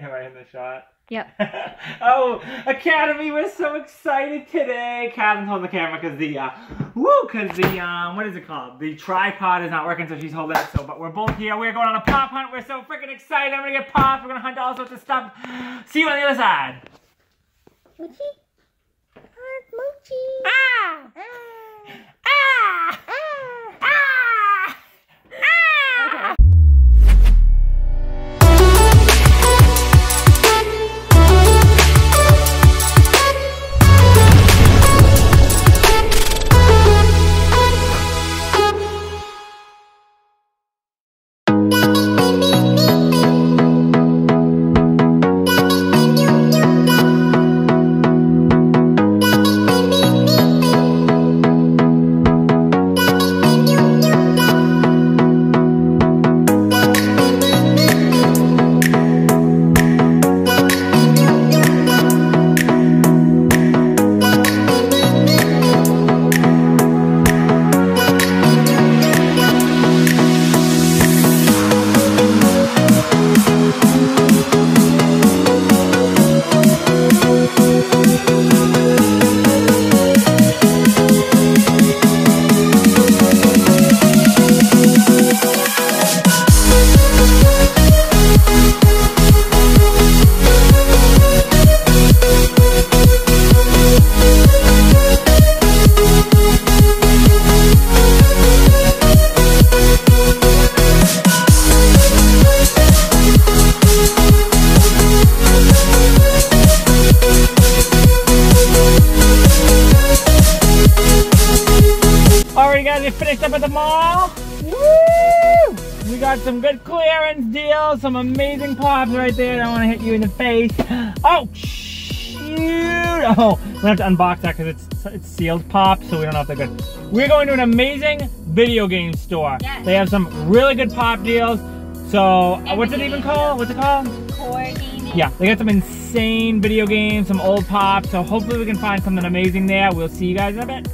Am I in the shot? Yep. oh, Academy, we're so excited today. Catherine's holding the camera because the, uh, woo, because the, um, what is it called? The tripod is not working, so she's holding it. So, but we're both here. We're going on a pop hunt. We're so freaking excited. I'm gonna get popped. We're gonna hunt all sorts of stuff. See you on the other side. Mochi. Mochi. Ah! Ah. Ah! Up at. Woo! We got some good clearance deals, some amazing pops right there. I don't want to hit you in the face. Oh, shoot! Oh, we have to unbox that because it's it's sealed pop, so we don't know if they're good. We're going to an amazing video game store. Yes. They have some really good pop deals. So, uh, And what's it even called? What's it called? Core gaming. Yeah, they got some insane video games, some old pops, so hopefully we can find something amazing there. We'll see you guys in a bit.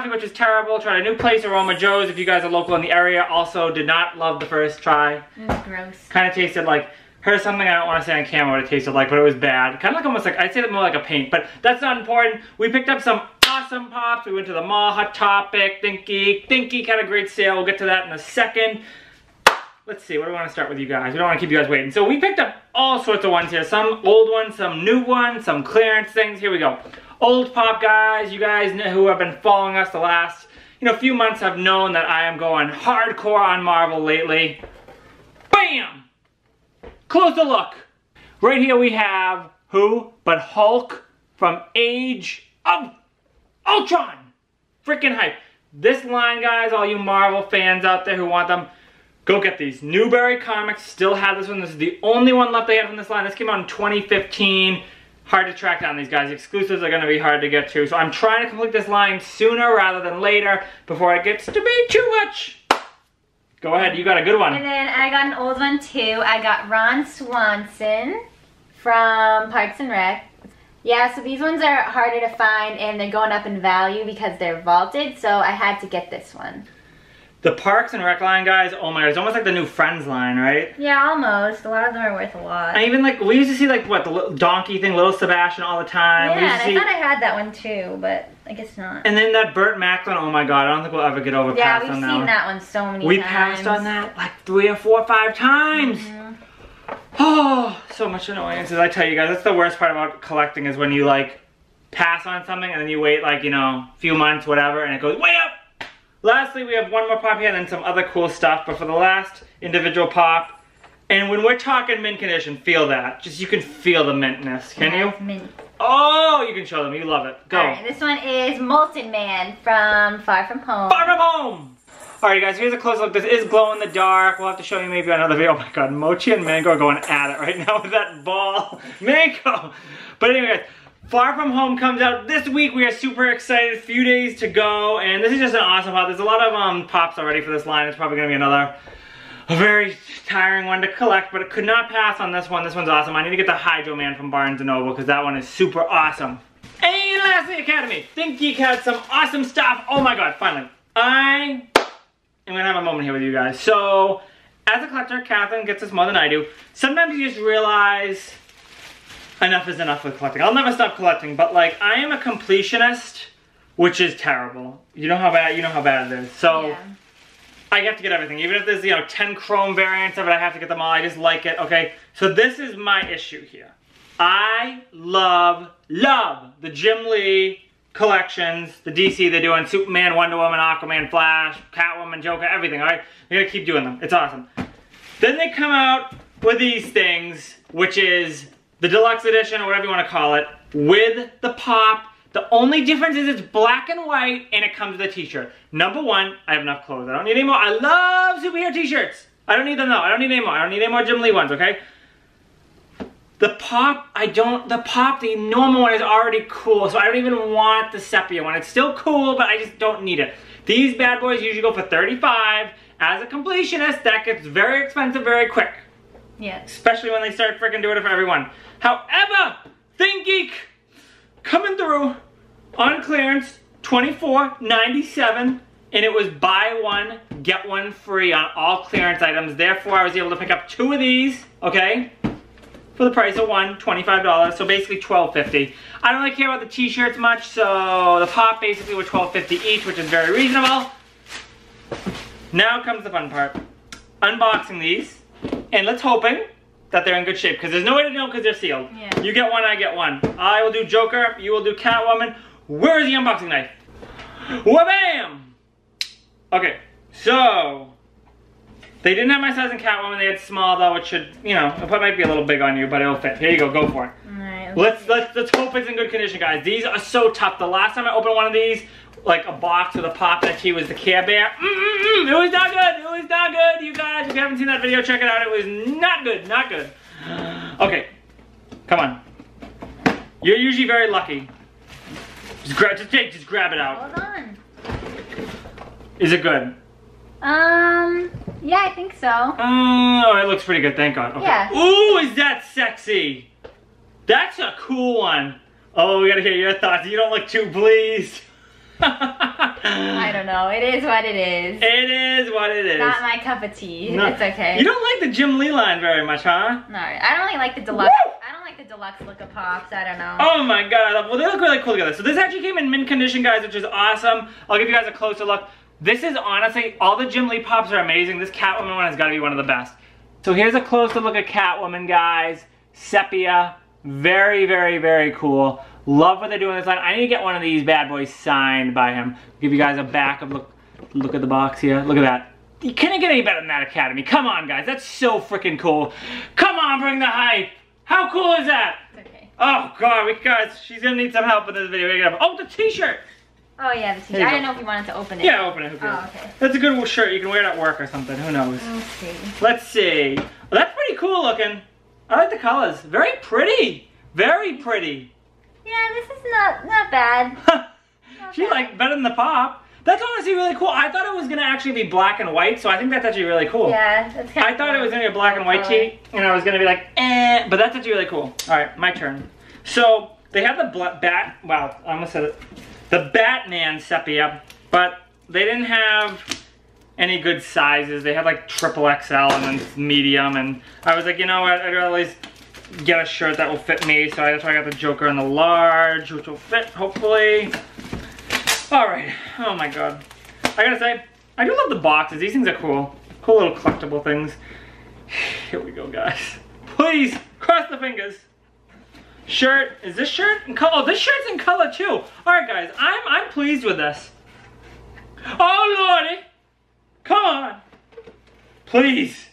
Coffee, which is terrible. Tried a new place, Aroma Joe's, if you guys are local in the area. Also, did not love the first try. It was gross. Kind of tasted like, here's something I don't want to say on camera what it tasted like, but it was bad. Kind of like almost like, I'd say it more like a paint, but that's not important. We picked up some awesome pops. We went to the mall, Hot Topic, Thinky. Thinky had a great sale. We'll get to that in a second let's see, what do we want to start with you guys? We don't want to keep you guys waiting. So we picked up all sorts of ones here. Some old ones, some new ones, some clearance things. Here we go. Old pop guys, you guys who have been following us the last, you know, few months have known that I am going hardcore on Marvel lately. Bam! Closer look. Right here we have who but Hulk from Age of Ultron. Freaking hype. This line, guys, all you Marvel fans out there who want them, Go get these. Newbury Comics still have this one. This is the only one left they have from this line. This came out in 2015. Hard to track down these guys. Exclusives are going to be hard to get to. So I'm trying to complete this line sooner rather than later before it gets to be too much. Go ahead. You got a good one. And then I got an old one too. I got Ron Swanson from Parks and Rec. Yeah, so these ones are harder to find and they're going up in value because they're vaulted, so I had to get this one. The Parks and Rec line, guys, oh my god, it's almost like the new Friends line, right? Yeah, almost. A lot of them are worth a lot. I even like, we used to see like, what, the little donkey thing, Little Sebastian all the time. we yeah, and I see, thought I had that one too, but I guess not. and then that Burt Macklin, oh my god, I don't think we'll ever get over Yeah, past we've seen that one. that so many times. We times. passed on that like three or four or five times. Mhm. Oh, so much annoyances. I tell you guys, that's the worst part about collecting is when you like pass on something and then you wait like, you know, a few months, whatever, and it goes way up. Lastly, we have one more pop here and then some other cool stuff, but for the last individual pop, And when we're talking mint condition, feel that. Just you can feel the mintness. Can you? Mint. Oh, you can show them. You love it. Go. Alright, this one is Molten Man from Far From Home. Far from home. All right, guys, here's a close look. This is glow in the dark. We'll have to show you maybe another video. Oh my God, Mochi and Mango are going at it right now with that ball. Mango. But anyway, guys, Far From Home comes out this week. We are super excited. Few days to go. And this is just an awesome pop. There's a lot of um, pops already for this line. It's probably going to be another a very tiring one to collect, but it could not pass on this one. This one's awesome. I need to get the Hydro Man from Barnes & Noble because that one is super awesome. And lastly, Academy. Think Geek had some awesome stuff. Oh my god, finally. I am gonna have a moment here with you guys. So, as a collector, Catherine gets this more than I do. Sometimes you just realize enough is enough with collecting. I'll never stop collecting, but like, I am a completionist, which is terrible. You know how bad, you know how bad it is. So, Yeah. I have to get everything. Even if there's, you know, 10 chrome variants of it, I have to get them all. I just like it, okay? So this is my issue here. I love, love the Jim Lee collections, the DC they're doing, Superman, Wonder Woman, Aquaman, Flash, Catwoman, Joker, everything, alright? They're gonna keep doing them. It's awesome. Then they come out with these things, which is the deluxe edition or whatever you want to call it, with the pop. The only difference is it's black and white and it comes with a t-shirt. Number one, I have enough clothes. I don't need any more. I love superhero t-shirts. I don't need them though. I don't need any more. I don't need any more Jim Lee ones, okay? The pop, I don't, the pop, the normal one is already cool, so I don't even want the sepia one. It's still cool, but I just don't need it. These bad boys usually go for 35. As a completionist, that gets very expensive very quick. Yeah. Especially when they start freaking doing it for everyone. However, Think Geek coming through on clearance, $24.97, and it was buy one, get one free on all clearance items. Therefore, I was able to pick up two of these, okay? For the price of one, $25, so basically $12.50. I don't really care about the t-shirts much, so the pop basically were $12.50 each, which is very reasonable. Now comes the fun part. Unboxing these, and let's hoping that they're in good shape, because there's no way to know because they're sealed. Yeah. You get one, I get one. I will do Joker, you will do Catwoman. Where is the unboxing knife? Wha-bam! Okay, so they didn't have my size in Catwoman. They had small though, which should, you know, it might be a little big on you, but it'll fit. Here you go, go for it. Alright. Let's let's let's hope it's in good condition, guys. These are so tough. The last time I opened one of these, like a box with a pop that she was the Care Bear. Mm-mm-mm, it was not good. It was not good, you guys. If you haven't seen that video, check it out. It was not good. Not good. Okay, come on. You're usually very lucky. Just grab, just take, just grab it out. Hold on. Is it good? Um, yeah, I think so. Oh, it looks pretty good. Thank God. Okay. Yeah. Ooh, is that sexy? That's a cool one. Oh, we gotta hear your thoughts. You don't look too pleased. I don't know. It is what it is. It is what it is. Not my cup of tea. No. It's okay. You don't like the Jim Lee line very much, huh? No, I don't really like the deluxe. Woo! I don't like the deluxe look of pops. I don't know. Oh my god. Well, they look really cool together. So this actually came in mint condition, guys, which is awesome. I'll give you guys a closer look. This is honestly, all the Jim Lee pops are amazing. This Catwoman one has got to be one of the best. So here's a closer look at Catwoman, guys. Sepia. Very, very, very cool. Love what they're doing this line. I need to get one of these bad boys signed by him. Give you guys a back of look. Look at the box here. Look at that. You can't get any better than that Academy. Come on, guys. That's so freaking cool. Come on, bring the hype. How cool is that? It's okay. Oh god, we guys, she's gonna need some help with this video. Oh, the t-shirt! Oh yeah, the t-shirt. I didn't know if you wanted to open it. Yeah, open it. Oh, okay. That's a good shirt. You can wear it at work or something. Who knows? Let's see. Let's see. Well, that's pretty cool looking. I like the colors. Very pretty. Very pretty. Yeah, this is not not bad. she like better than the pop. That's honestly really cool. I thought it was gonna actually be black and white, so I think that's actually really cool. Yeah, that's kind I thought it was gonna be a black and white tee, and I was gonna be like, eh, but that's actually really cool. All right, my turn. So they have the bat. Wow, I almost said it. The Batman sepia, but they didn't have any good sizes. They had like triple XL and then medium, and I was like, you know what? I'd rather at least get a shirt that will fit me. So that's why I got the Joker in the large, which will fit hopefully. All right. Oh my god. I gotta say, I do love the boxes. These things are cool. Cool little collectible things. Here we go, guys. Please, cross the fingers. Shirt, is this shirt in color? Oh, this shirt's in color too. All right, guys, I'm I'm pleased with this. Oh lordy, come on, please.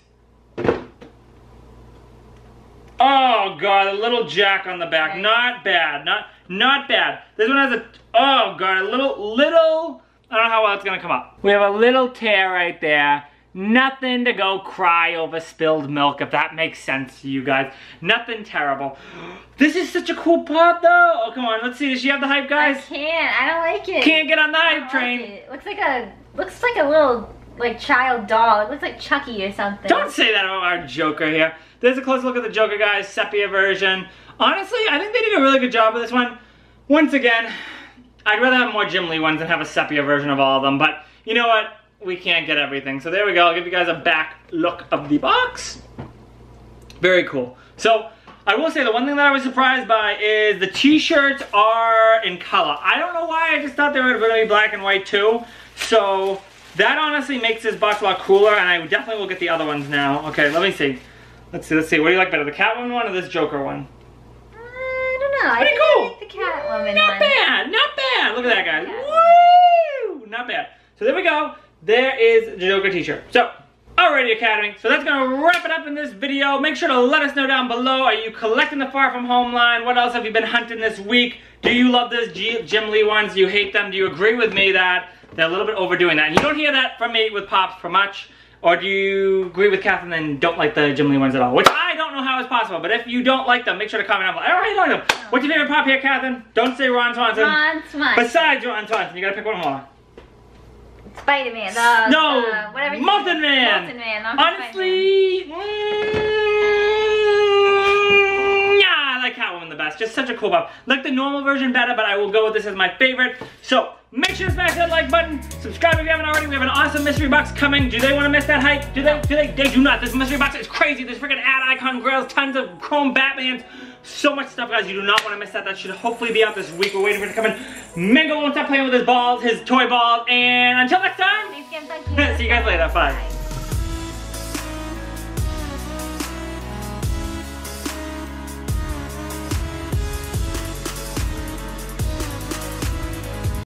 Oh god, a little jack on the back. Right. Not bad. Not not bad. This one has a oh god, a little little I don't know how well it's gonna come up. We have a little tear right there. Nothing to go cry over spilled milk, if that makes sense to you guys. Nothing terrible. This is such a cool pop though. Oh come on, let's see. Does she have the hype guys? I can't. I don't like it. Can't get on the hype train. Like it. Looks like a looks like a little like child doll. It looks like Chucky or something. Don't say that about our Joker here. There's a close look at the Joker, guys. Sepia version. Honestly, I think they did a really good job with this one. Once again, I'd rather have more Jim Lee ones than have a sepia version of all of them. But you know what? We can't get everything. So there we go. I'll give you guys a back look of the box. Very cool. So I will say the one thing that I was surprised by is the t-shirts are in color. I don't know why. I just thought they were to be black and white too. So that honestly makes this box a lot cooler, and I definitely will get the other ones now. Okay, let me see. Let's see. Let's see. What do you like better, the Catwoman one or this Joker one? Uh, I don't know. Pretty think cool. I the Catwoman Not one. bad. Not bad. Look at that, guys. Woo! Not bad. So there we go. There is the Joker t-shirt. So. Alrighty, Academy. So that's gonna wrap it up in this video. Make sure to let us know down below. Are you collecting the Far From Home line? What else have you been hunting this week? Do you love those G Jim Lee ones? Do you hate them? Do you agree with me that they're a little bit overdoing that? And you don't hear that from me with Pops for much. Or do you agree with Catherine and don't like the Jim Lee ones at all? Which I don't know how it's possible, but if you don't like them, make sure to comment down below. I don't like them. What's your favorite pop here, Catherine? Don't say Ron Swanson. Ron Swanson. Besides Ron Swanson, you gotta pick one more. Spider-Man. The, No, the, whatever. Muffin. Man. Muffin Man. Honestly, mm, yeah, I like Catwoman the best. Just such a cool pop. Like the normal version better, but I will go with this as my favorite. So make sure to smash that like button. Subscribe if you haven't already. We have an awesome mystery box coming. Do they want to miss that hype? Do they? Do they? They do not. This mystery box is crazy. There's freaking ad icon grails, tons of chrome Batmans. So much stuff, guys. You do not want to miss that. That should hopefully be out this week. We're waiting for it to come in. Mango won't stop playing with his balls, his toy balls. And until next time, Please get in touch with see you guys later. Bye.